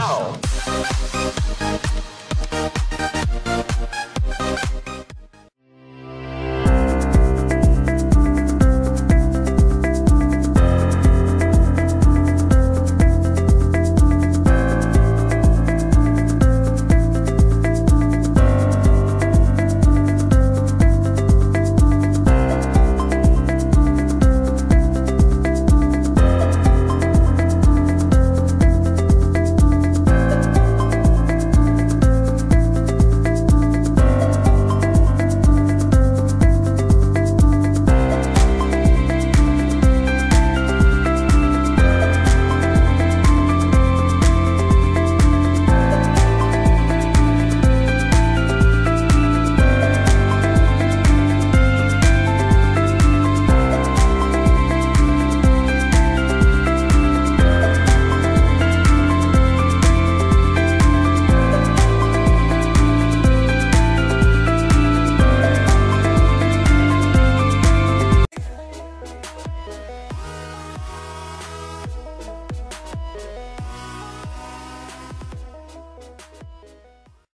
Tchau.